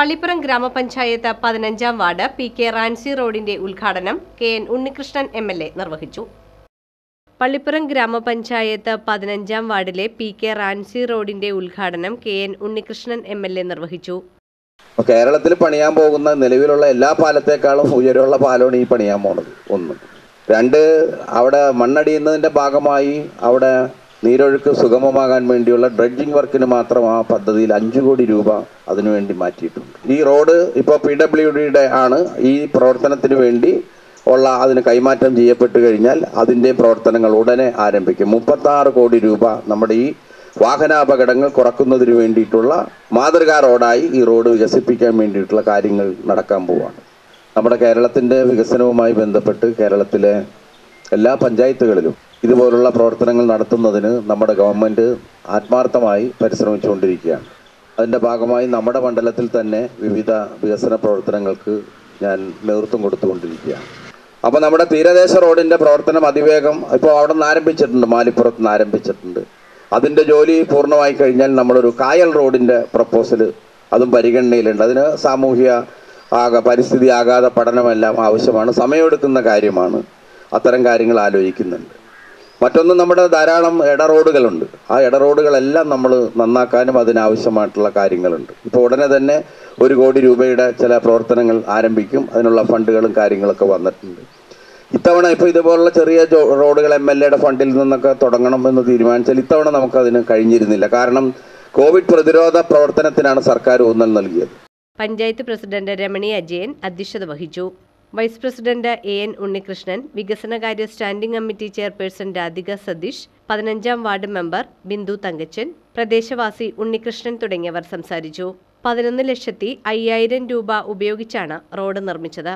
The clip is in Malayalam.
പള്ളിപ്പുറം ഗ്രാമപഞ്ചായത്ത് പതിനഞ്ചാം വാർഡ് പി കെ റാൻസി റോഡിന്റെ ഉദ്ഘാടനം K N Unnikrishnan M L A നിർവഹിച്ചു. പള്ളിപ്പുറം ഗ്രാമപഞ്ചായത്ത് പതിനഞ്ചാം വാർഡിലെ പി കെ റാൻസി റോഡിന്റെ ഉദ്ഘാടനം K N Unnikrishnan M L A നിർവഹിച്ചു. കേരളത്തിൽ പണിയാൻ പോകുന്ന നിലവിലുള്ള എല്ലാ പാലത്തേക്കാളും ഉയരമുള്ള പാലമാണ് ഈ പണിയാൻ പോണത് ഒന്ന്. രണ്ട് അവിടെ മണ്ണടിയുന്നതിന്റെ ഭാഗമായി അവിടെ നീരൊഴുക്ക് സുഗമമാകാൻ വേണ്ടിയുള്ള ഡ്രഡ്ജിംഗ് വർക്കിന് മാത്രം ആ പദ്ധതിയിൽ അഞ്ചു കോടി രൂപ അതിനുവേണ്ടി മാറ്റിയിട്ടുണ്ട്. ഈ റോഡ് ഇപ്പോൾ പി ഡബ്ല്യു ഡിയുടെ ആണ്. ഈ പ്രവർത്തനത്തിന് വേണ്ടി ഉള്ള അതിന് കൈമാറ്റം ചെയ്യപ്പെട്ടു കഴിഞ്ഞാൽ അതിന്റെ പ്രവർത്തനങ്ങൾ ഉടനെ ആരംഭിക്കും. മുപ്പത്താറ് കോടി രൂപ നമ്മുടെ ഈ വാഹനാപകടങ്ങൾ കുറക്കുന്നതിന് വേണ്ടിയിട്ടുള്ള മാതൃകാ റോഡായി ഈ റോഡ് വികസിപ്പിക്കാൻ വേണ്ടിയിട്ടുള്ള കാര്യങ്ങൾ നടക്കാൻ പോവുകയാണ് നമ്മുടെ കേരളത്തിന്റെ വികസനവുമായി ബന്ധപ്പെട്ട് കേരളത്തിലെ എല്ലാ പഞ്ചായത്തുകളിലും ഇതുപോലുള്ള പ്രവർത്തനങ്ങൾ നടത്തുന്നതിന് നമ്മുടെ ഗവൺമെന്റ് ആത്മാർത്ഥമായി പരിശ്രമിച്ചുകൊണ്ടിരിക്കുകയാണ്. അതിന്റെ ഭാഗമായി നമ്മുടെ മണ്ഡലത്തിൽ തന്നെ വിവിധ വികസന പ്രവർത്തനങ്ങൾക്ക് ഞാൻ നേതൃത്വം കൊടുത്തുകൊണ്ടിരിക്കുകയാണ്. അപ്പോൾ നമ്മുടെ തീരദേശ റോഡിന്റെ പ്രവർത്തനം അതിവേഗം ഇപ്പോൾ അവിടെ നിന്ന് ആരംഭിച്ചിട്ടുണ്ട് മാലിപ്പുറത്ത് നിന്ന് ആരംഭിച്ചിട്ടുണ്ട്. അതിന്റെ ജോലി പൂർണമായി കഴിഞ്ഞാൽ നമ്മളൊരു കായൽ റോഡിന്റെ പ്രപ്പോസൽ അതും പരിഗണനയിലുണ്ട്. അതിന് സാമൂഹ്യ ആക പരിസ്ഥിതി ആഘാത പഠനമെല്ലാം ആവശ്യമാണ്. സമയമെടുക്കുന്ന കാര്യമാണ്. അത്തരം കാര്യങ്ങൾ ആലോചിക്കുന്നുണ്ട്. മറ്റൊന്ന് നമ്മുടെ ധാരാളം ഇടറോഡുകളുണ്ട് ആ ഇടറോഡുകളെല്ലാം നമ്മൾ നന്നാക്കാനും അതിനാവശ്യമായിട്ടുള്ള കാര്യങ്ങളുണ്ട്. ഇപ്പോൾ ഉടനെ തന്നെ ഒരു കോടി രൂപയുടെ ചില പ്രവർത്തനങ്ങൾ ആരംഭിക്കും. അതിനുള്ള ഫണ്ടുകളും കാര്യങ്ങളൊക്കെ വന്നിട്ടുണ്ട്. ഇത്തവണ ഇപ്പോൾ ഇതുപോലുള്ള ചെറിയ റോഡുകൾ എം എൽ എയുടെ ഫണ്ടിൽ നിന്നൊക്കെ തുടങ്ങണം എന്ന് തീരുമാനിച്ചാൽ ഇത്തവണ നമുക്കതിന് കഴിഞ്ഞിരുന്നില്ല. കാരണം കോവിഡ് പ്രതിരോധ പ്രവർത്തനത്തിനാണ് സർക്കാർ ഊന്നൽ നൽകിയത്. പഞ്ചായത്ത് പ്രസിഡന്റ് രമണി അജയൻ അധ്യക്ഷത വഹിച്ചു. Vice president A N Unnikrishnan വികസനകാര്യ standing committee chairperson Radhika Satheesh പതിനഞ്ചാം വാർഡ് മെമ്പർ ബിന്ദു തങ്കച്ചൻ പ്രദേശവാസി ഉണ്ണികൃഷ്ണൻ തുടങ്ങിയവർ സംസാരിച്ചു. പതിനൊന്ന് ലക്ഷത്തി അയ്യായിരം രൂപ ഉപയോഗിച്ചാണ് റോഡ് നിർമ്മിച്ചത്.